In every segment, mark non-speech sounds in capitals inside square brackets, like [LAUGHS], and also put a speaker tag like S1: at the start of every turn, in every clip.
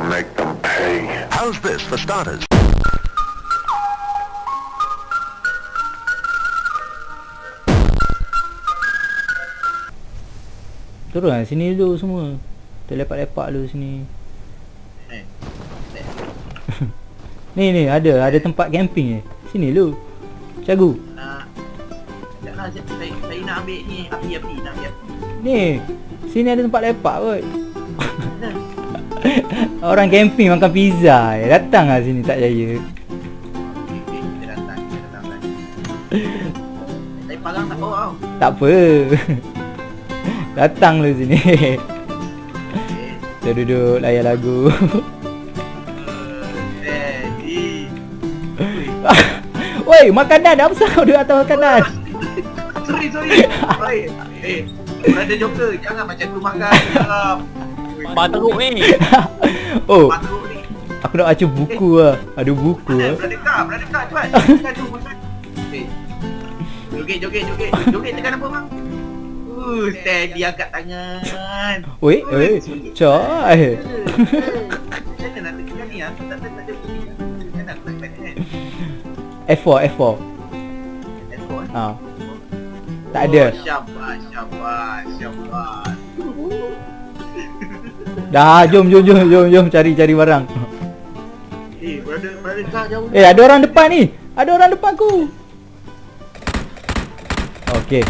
S1: I'll make them pay.
S2: How's this for starters?
S3: Turun lah sini dulu semua Terlepak-lepak dulu sini [LAUGHS]
S4: Eh.
S3: Ni ni ada ada tempat camping ni Sini dulu Cagu
S4: Nak Sekejap lah saya, saya, saya nak ambil ni api-api nak ambil api
S3: Ni Sini ada tempat lepak kot? Orang camping makan pizza eh. Datang lah sini tak jaya.
S4: Kita datang, kita datang. Saya parang tak bawa tau.
S3: Tak apa. [LAUGHS] Datang lu sini. Kita duduk layan lagu.
S4: Ready
S3: Woi makanan apa pasal kau duduk atas makanan
S4: Sorry, sorry. Baik. Eh, Brother Joker, jangan macam tu makan. Jangan
S5: Bar teruk ni. [LAUGHS]
S3: Oh. Aku nak baca buku lah. Ada buku lah
S4: Brother Kak, Brother Kak, cepat Makan tu, makan Eh Joget, joget, joget. Joget tekan apa bang? Uh, steady angkat tangan.
S3: Woi woi Coy
S4: Macam mana nak [LAUGHS] tekan ni ah? Tak tak tak ada bunyi Macam mana aku nak tekan kan?
S3: F4 F4
S4: Handphone
S3: ha. Tak ada.
S4: Oh, Syabas, syabas, syabas
S3: Dah jom jom jom jom jom cari cari barang.
S4: Eh, brother, brother Kak jauh.
S3: Eh ada orang depan ni. Ada orang depan aku. Okey.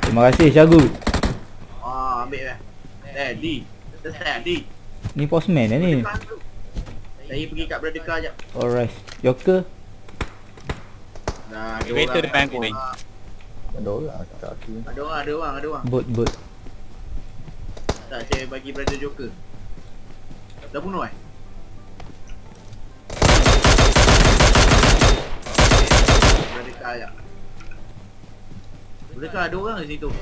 S3: Terima kasih Syagu
S4: Ah, ambil lah. Steady Selesai, Adi.
S3: Ni postman lah ni.
S4: Saya pergi kat brother Kak jap
S3: Alright. Joker
S4: Dah,
S5: Elevator
S4: orang.
S5: depan aku ni.
S6: Ada orang kat aku.
S4: Ada orang, ada orang, ada orang.
S3: Bot bot
S4: Tak, saya bagi brother Joker. Dah bunuh eh? Brother Kak jap Brother Kak ada orang di situ? [LAUGHS]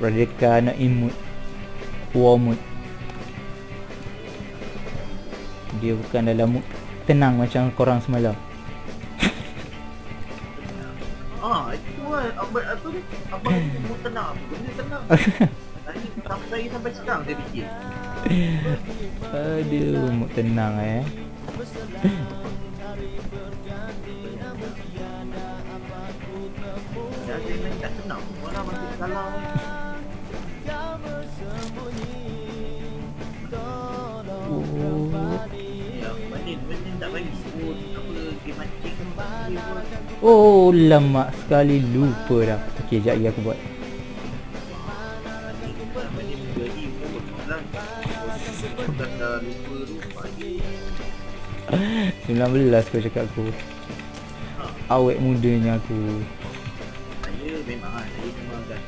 S4: Brother?
S3: Radika nak imut. War mood. Dia bukan dalam mood Tenang macam korang semalam
S4: Ah, itu lah Abang apa ni? Abang mau tenang. Apa? Benda tenang. [LAUGHS] Tadi sampai saya sampai sekarang saya fikir.
S3: Aduh mood tenang eh.
S4: Dah saya main tak tenang masuk salah
S3: oh lama sekali. Lupa dah. Okay sekejap lagi aku buat.
S4: Lupa
S3: 19 kau cakap aku. Awet mudanya aku.
S4: Saya memang lah, saya memang dah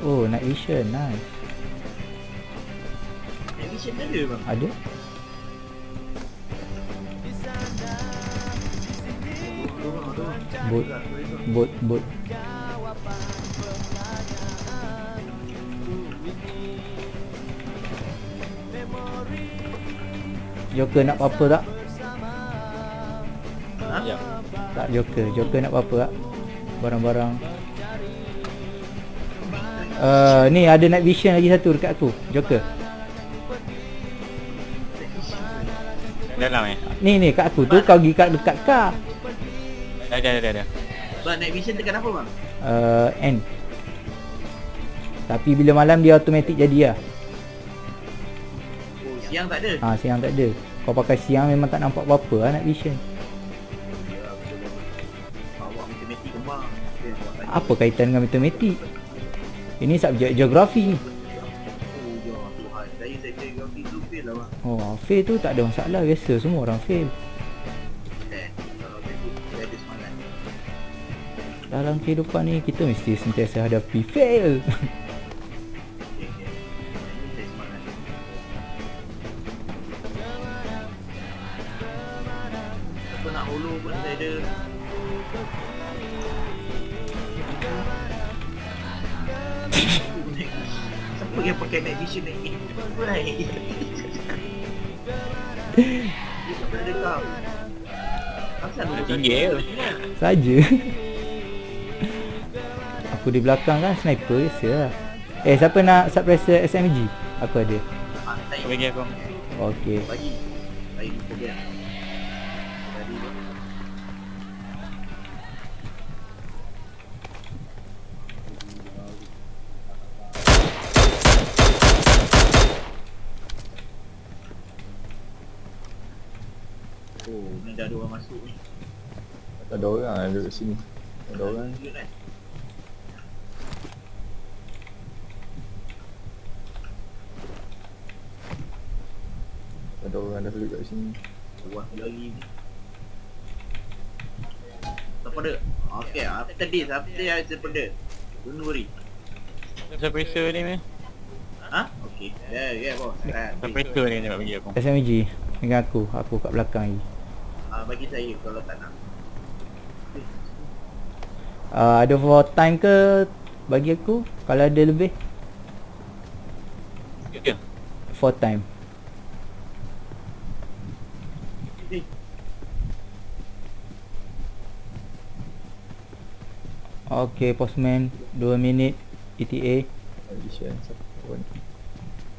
S3: Oh night vision nice
S4: Ada bang
S3: Ada? Bot Bot Bot Joker nak apa-apa tak?
S4: Ha?
S5: Ya.
S3: Tak Joker Joker nak apa-apa tak? Barang-barang Uh, ni ada night vision lagi satu dekat aku Joker
S5: Dalam eh.
S3: Ni ni kat aku tu kau pergi kat dekat car
S5: Dah dah dah dah.
S4: Bang, night vision tekan apa bang?
S3: uh, N. Tapi bila malam dia automatik jadi lah
S4: Oh, siang tak ada?
S3: Ha, Siang tak ada. Kau pakai siang memang tak nampak apa-apa lah night vision. Apa kaitan dengan matematik? Ini subjek geografi
S4: Oh,
S3: Oh fail tu tak ada masalah Biasa. Semua orang fail.
S4: Eh,
S3: Dalam kehidupan ni kita mesti sentiasa hadapi fail.
S4: Siapa yang pakai night vision ni? Right Kau. Asal
S5: Tinggi ke?
S3: Saja. Aku di belakang kan sniper je lah. Eh siapa nak suppressor SMG? Aku ada.
S4: Saya
S5: Bagi aku.
S3: Okey.
S4: bagi. Saya Ni dah ada orang masuk ni.
S6: Ada orang ada kat sini. Ada orang.
S4: Kan?
S6: Ada orang dah duduk kat sini.
S4: Wah, lagi ni. Siapa ada? Okay, after this, after this, siapa ada? Don't worry.
S5: Suppressor ni meh.
S4: Ha? Okay. Yeah, yeah, bos.
S5: Suppressor ni nak bagi aku.
S3: SMG dengan aku. Aku kat belakang lagi.
S4: Ah, bagi saya kalau tak nak.
S3: Uh, ada for time ke bagi aku kalau ada lebih
S5: Ya.
S3: for time.
S4: Eh,
S3: Okey postman 2 minit ETA
S6: Addition. Siapa pun.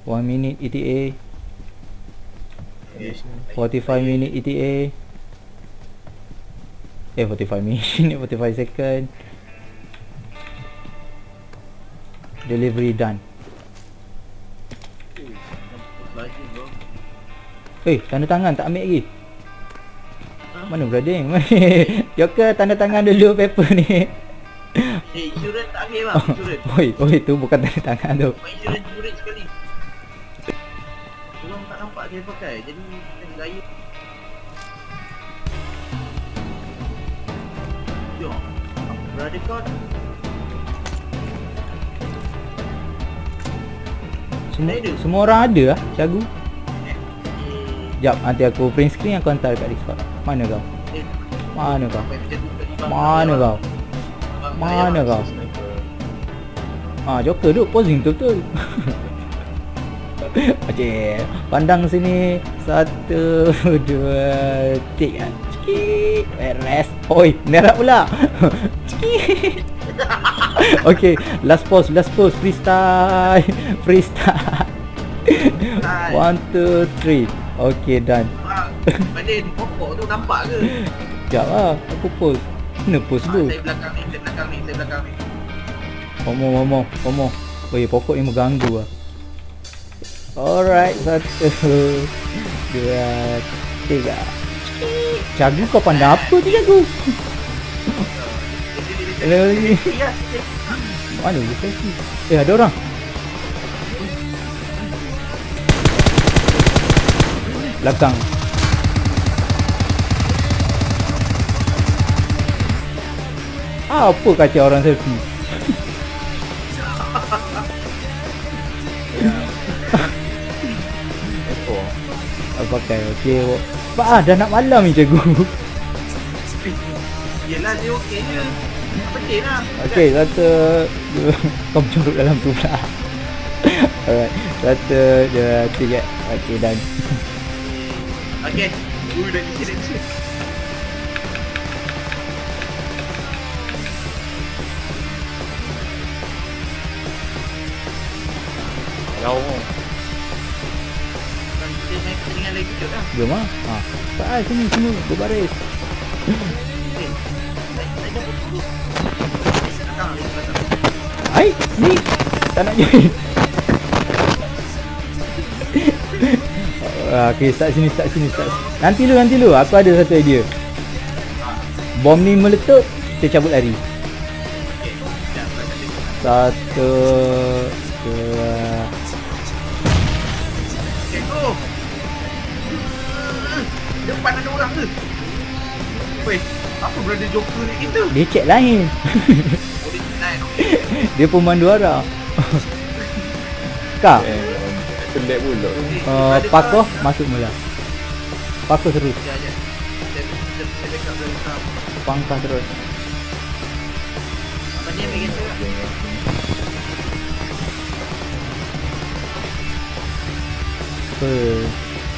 S3: 1 minit ETA
S4: okay.
S3: 45 minit ETA Eh 45 minit [LAUGHS] 45 second Delivery done. Eh tanda tangan tak ambil lagi Mana brother [LAUGHS] Joker tanda tangan dulu paper ni [LAUGHS]
S4: Eh, insurans tak ambil bang, insurans.
S3: Oi, oi tu bukan tanda tangan tu
S4: insurans jurit sekali. Orang tak nampak dia pakai, jadi kita gaya. Kau
S3: Semua,
S4: Ada.
S3: semua orang ada lah Cagu
S4: eh,
S3: Sekejap nanti aku print screen aku hantar kat Discord Mana kau?
S4: eh,
S3: Mana kau?
S4: tu.
S3: Mana kau? Mana kau? Ah, Joker duk posing betul-betul. [LAUGHS] Okey, pandang sini. Satu, [LAUGHS] dua, tiga. Beres. Oi, nerak pula. Okey, last pose, last pose. Freestyle. Freestyle. One, two, three. Okey, done.
S4: Bang, Badin, pokok tu nampak ke?
S3: Sekejap lah, aku pose. Mana pose
S4: Ah,
S3: tu?
S4: saya belakang ni, saya belakang ni, saya belakang ni.
S3: Ngomong, ngomong, ngomong. Oi, pokok ni mengganggu lah. Alright, satu, dua, tiga. Cagu kau pandang apa tu cagu? Lagi.
S4: Ya,
S3: Mana dia selfie? Eh, ada orang. Belakang. Apa kacau orang selfie? [LAUGHS] Apa pakai? Okey. Pak ah, dah nak malam ni cikgu. [LAUGHS]
S4: Yelah dia okey je. Penting lah.
S3: Okey, dua [LAUGHS] kau mencurut dalam tu pula. [LAUGHS] Alright. Satu, dua, tiga. Okey, dan
S4: Okey. Uh, dah kecil dah kecil.
S5: Jauh.
S4: Kejut lah.
S3: jom ah. Ha. Tak ah, sini semua berbaris.
S4: Eh, saya saya dah betul. Belakang lagi belakang.
S3: Ai, ni tak nak join. [LAUGHS] Ah, okay, start sini, start sini, start. Nanti lu, nanti lu. Aku ada satu idea. Bom ni meletup, kita cabut lari. Satu, dua,
S4: Okay, go. Depan ada orang ke? Weh, apa berada Joker ni kita?
S3: dia check lain.
S4: Boleh naik, okey. [LAUGHS]
S3: dia pemandu arah. Kak,
S6: Eh, Kelek pula.
S3: uh, pakoh masuk mula. Pakoh terus,
S4: dari belakang.
S3: pangkah terus.
S4: Apa ni ambil kereta tak?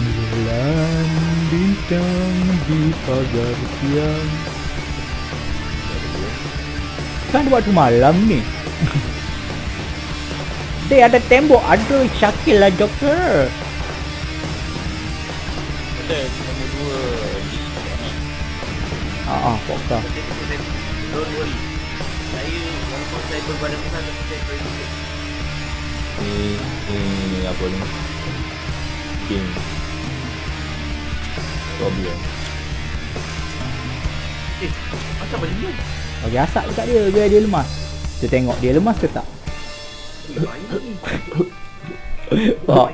S3: Bulan Datang di pagar siang Kan waktu malam ni [LAUGHS] Dia ada tembok Aduh Syakil lah Joker
S5: Ada nombor dua
S3: Ah ah
S4: Don't worry. Saya walaupun saya berbadan besar tapi saya berani.
S6: Ni ni apa ni? King. Problem.
S4: Eh, asal balik dia?
S3: Bagi asap dekat dia Biar dia lemas Kita tengok dia lemas ke tak
S4: Eh, ni.
S3: Oh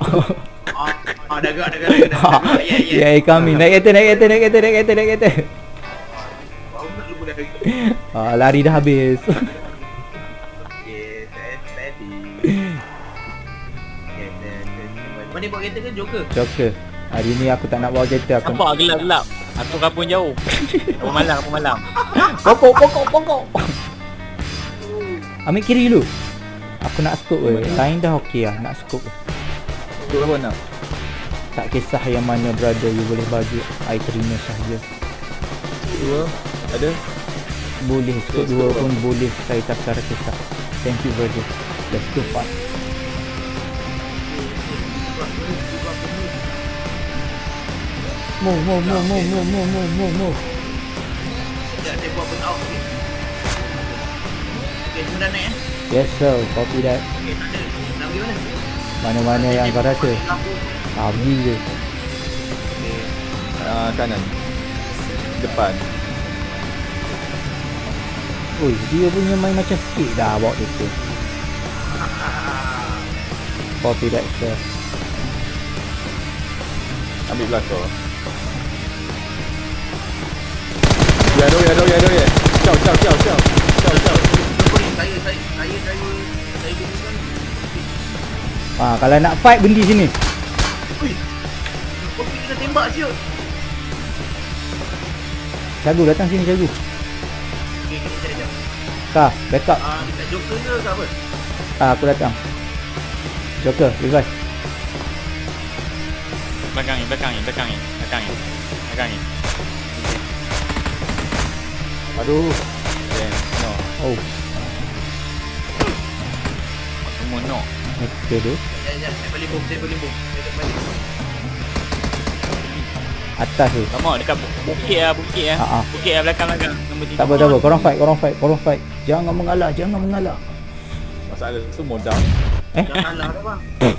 S4: Ah, ah, dah gerak, dah gerak, dah gerak, dah [LAUGHS] gerak. Ya, ya.
S3: Yeah, coming. Naik kereta, naik kereta, naik kereta, naik kereta, naik kereta.
S4: Baru nak lupa dah lagi. [LAUGHS]
S3: Ah, lari dah habis. [LAUGHS]
S4: Mana bawa kereta ke Joker?
S3: Joker. Hari ni aku tak nak bawa kereta aku.
S5: Nampak gelap-gelap Aku kabun jauh Apa malam, apa malam
S3: Pokok, pokok, pokok. Ambil kiri dulu. Aku nak scope weh. Lain dah okey lah. Nak scope.
S6: Tu apa nak?
S3: Tak kisah yang mana brother you boleh bagi. I terima sahaja.
S6: Dua. Ada?
S3: Boleh scope dua pun boleh. Saya tak kisah. Thank you brother. Let's go fight. Move, move, move, move, move, move, move, move, move.
S4: Sekejap, buat out. Okay, dah naik eh?
S3: Yes sir, copy that.
S4: Okay, tak ada. Nak pergi mana?
S3: Mana-mana yang kau rasa.
S4: Lampu.
S3: Habis je.
S4: Okay.
S6: Ah kanan. Depan.
S3: Oi, dia punya main macam sikit dah bawa kereta. [LAUGHS] Copy that sir.
S6: Ambil belakang. Ya, ada ya, ada ya, ada ya. Ciao, ciao, ciao, ciao. Ciao, ciao.
S4: Saya, saya, saya. Saya gunakan.
S3: Ha, kalau nak fight berhenti sini.
S4: Ui. Kopi kena tembak siut.
S3: Cagu datang sini cagu.
S4: Okay, kita cari jap.
S3: Kah, backup.
S4: Ah, dekat Joker ke ke apa?
S3: Ah, aku datang. Joker, revive.
S5: Belakang ni, belakang ni, belakang ni Belakang ni Belakang ni
S6: Aduh. Damn. No.
S3: Oh,
S5: Semua knock
S3: okay tu.
S4: Ya, ya, saya boleh boom, saya boleh boom. Saya tak balik.
S3: Atas tu.
S5: Lama dekat bu- bukit lah, bukit lah
S3: Ha ah.
S5: Bukit lah belakang belakang Nombor
S3: Tak apa, tak apa. Korang fight, korang fight, korang fight. Jangan mengalah, jangan mengalah.
S6: Masalah semua down.
S3: Eh?
S4: Jangan bang. [LAUGHS]